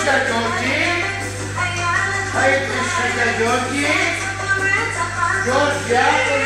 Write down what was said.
Krishna Jyoti. Hare Krishna Jyoti. Jyoti